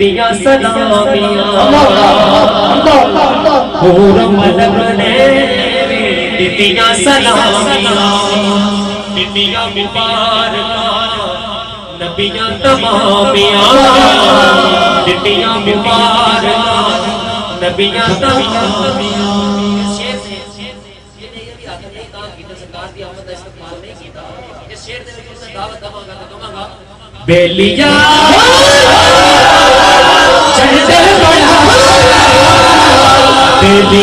ملک نے دتیاں سلامیاں حور ملک نے دتیاں سلامیاں دتیاں مبارکاں نبیاں تمامیاں دتیاں مبارکاں نبیاں تمامیاں بیلیا Baby,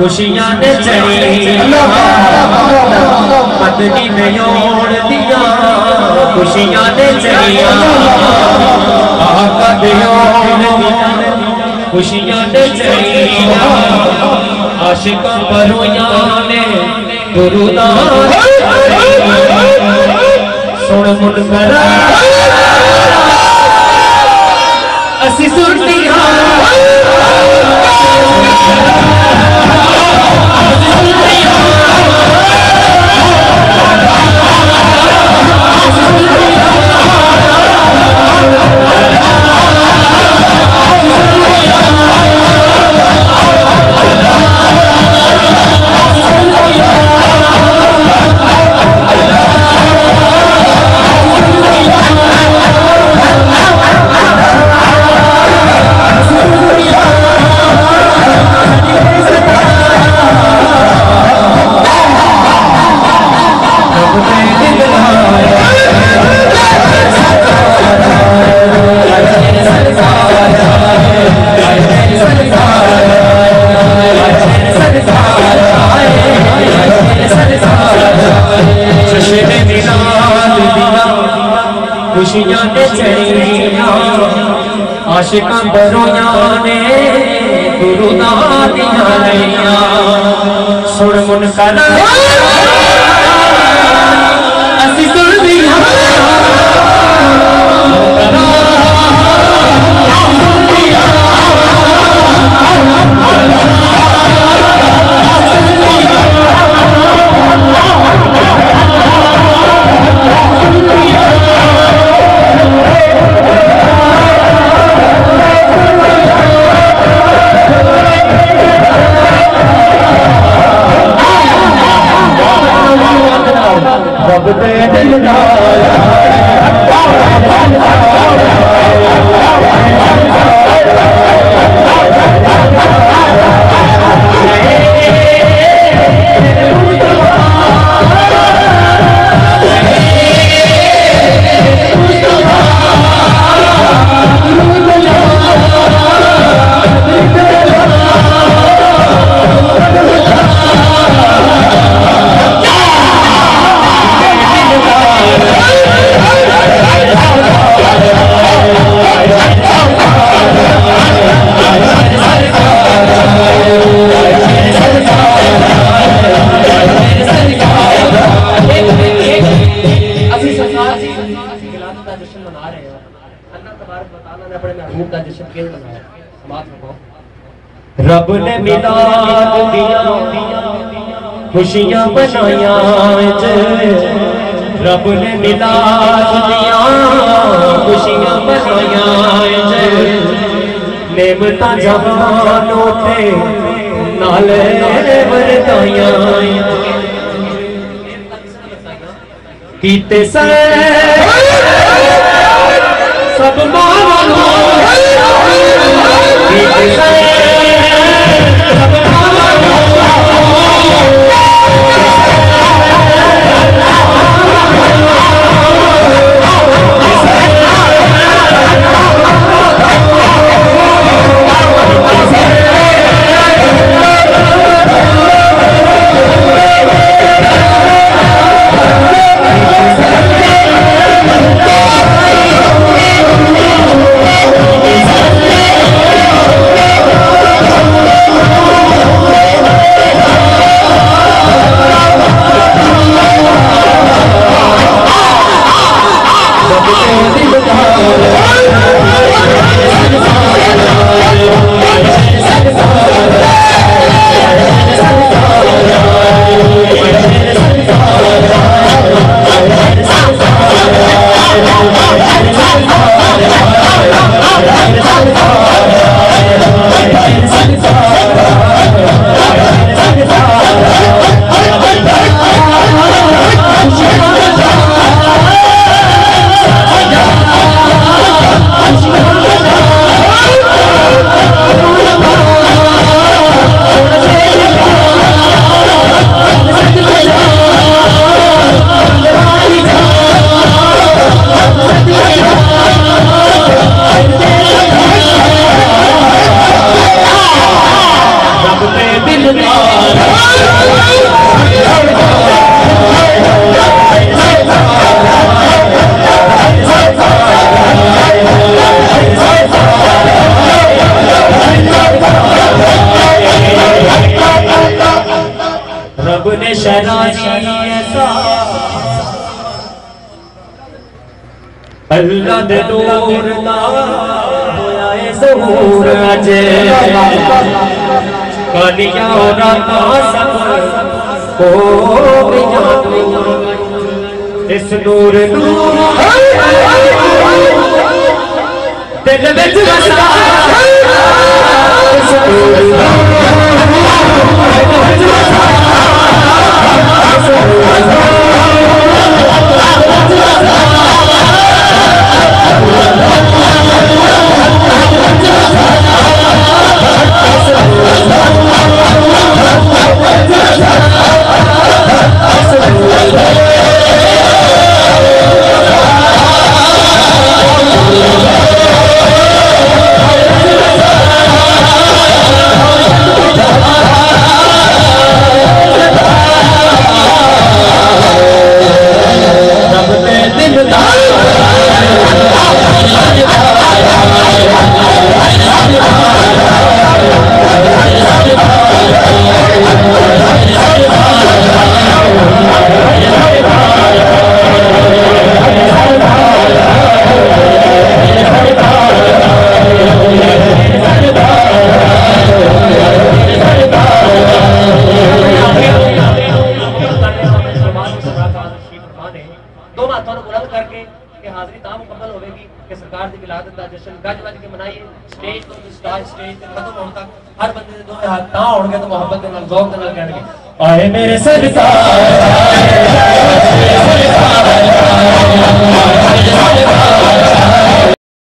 خوشیاں نے چڑھی مدنی میں یوڑ دیا خوشیاں نے چڑھی آقا دے یوڑ دیا خوشیاں نے چڑھی عاشقاں پرویاں نے درودان سن من کرا اسی سنتی ہاں Oh, my God. عاشقاں برویاں نے دروداں دیاں لیاں سن من کر اسی رب نے ملاد دیا، خوشیاں بنایا رب نے ملاد دیا، خوشیاں بنایا نعمت جہانوں تے نالے بردائیاں کیتے سر؟ سب مانو۔ کیتے سر اللہ دے نور دا ہویا اے ظہور اجے۔ کانیاں اور راتا سب کو بیاں نور اس نور نور دل وچ وسا۔ اس نور نور رب باتوں کر کے کہ حاضری تا مکمل ہوے گی کہ سرکار دی ولادت دا جشن گج بج کے منائیے سٹیج تو سٹار سٹیج تے ختم ہون تک ہر بندے دے دو ہاتھ تا ہون گے تو محبت دے نال ذوق دے نال کہن گے آئے میرے سرکار